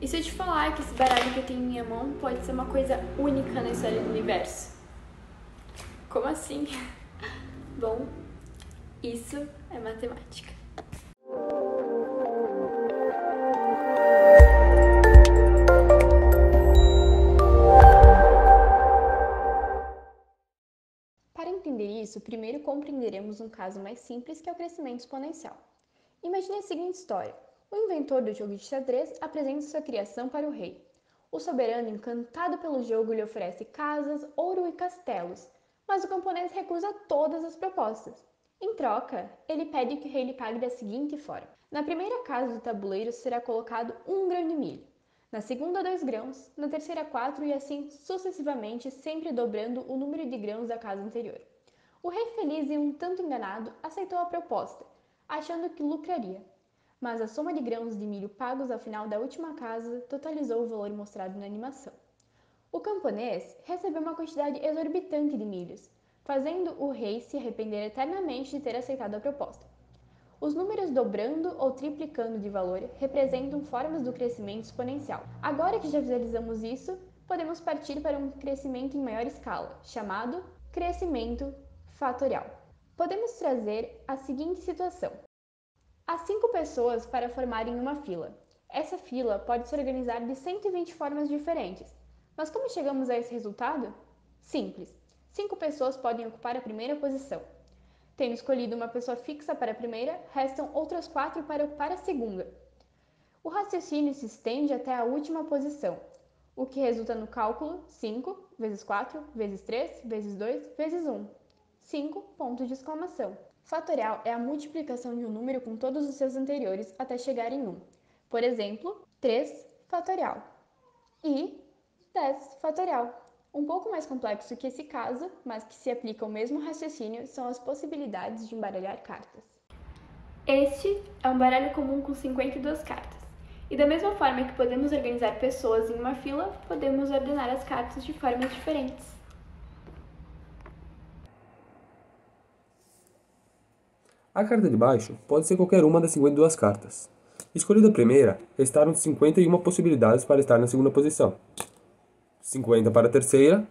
E se eu te falar que esse baralho que eu tenho em minha mão pode ser uma coisa única na história do universo? Como assim? Bom, isso é matemática. Para entender isso, primeiro compreenderemos um caso mais simples que é o crescimento exponencial. Imagine a seguinte história. O inventor do jogo de xadrez apresenta sua criação para o rei. O soberano, encantado pelo jogo, lhe oferece casas, ouro e castelos, mas o camponês recusa todas as propostas. Em troca, ele pede que o rei lhe pague da seguinte forma: na primeira casa do tabuleiro será colocado um grão de milho, na segunda, dois grãos, na terceira, quatro e assim sucessivamente, sempre dobrando o número de grãos da casa anterior. O rei, feliz e um tanto enganado, aceitou a proposta, achando que lucraria. Mas a soma de grãos de milho pagos ao final da última casa totalizou o valor mostrado na animação. O camponês recebeu uma quantidade exorbitante de milhos, fazendo o rei se arrepender eternamente de ter aceitado a proposta. Os números dobrando ou triplicando de valor representam formas do crescimento exponencial. Agora que já visualizamos isso, podemos partir para um crescimento em maior escala, chamado crescimento fatorial. Podemos trazer a seguinte situação: há cinco pessoas para formarem uma fila. Essa fila pode se organizar de 120 formas diferentes. Mas como chegamos a esse resultado? Simples cinco pessoas podem ocupar a primeira posição. Tendo escolhido uma pessoa fixa para a primeira, restam outras quatro para ocupar a segunda. O raciocínio se estende até a última posição, o que resulta no cálculo 5 vezes 4 vezes 3 vezes 2 vezes 1. 5 pontos de exclamação. Fatorial é a multiplicação de um número com todos os seus anteriores até chegar em 1. Por exemplo, 3 fatorial e 10 fatorial. Um pouco mais complexo que esse caso, mas que se aplica ao mesmo raciocínio, são as possibilidades de embaralhar cartas. Este é um baralho comum com 52 cartas. E da mesma forma que podemos organizar pessoas em uma fila, podemos ordenar as cartas de formas diferentes. A carta de baixo pode ser qualquer uma das 52 cartas. Escolhida a primeira, restaram 51 possibilidades para estar na segunda posição. 50 para a terceira.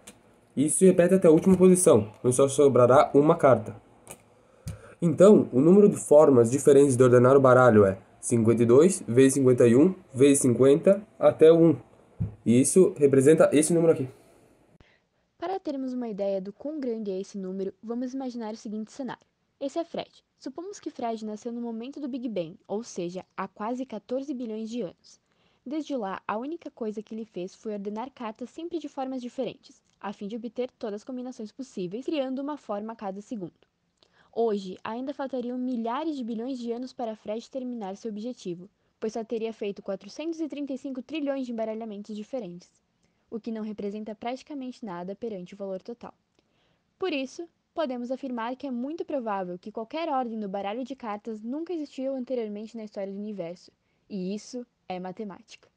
Isso se repete até a última posição, onde só sobrará uma carta. Então, o número de formas diferentes de ordenar o baralho é 52 vezes 51 vezes 50 até 1. E isso representa esse número aqui. Para termos uma ideia do quão grande é esse número, vamos imaginar o seguinte cenário. Esse é Fred. Supomos que Fred nasceu no momento do Big Bang, ou seja, há quase 14 bilhões de anos. Desde lá, a única coisa que ele fez foi ordenar cartas sempre de formas diferentes, a fim de obter todas as combinações possíveis, criando uma forma a cada segundo. Hoje, ainda faltariam milhares de bilhões de anos para Fred terminar seu objetivo, pois só teria feito 435 trilhões de embaralhamentos diferentes, o que não representa praticamente nada perante o valor total. Por isso, podemos afirmar que é muito provável que qualquer ordem do baralho de cartas nunca existiu anteriormente na história do universo, e isso é matemática.